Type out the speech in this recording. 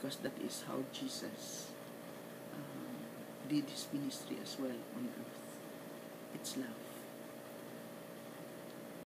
because that is how Jesus um, did his ministry as well on earth. It's love.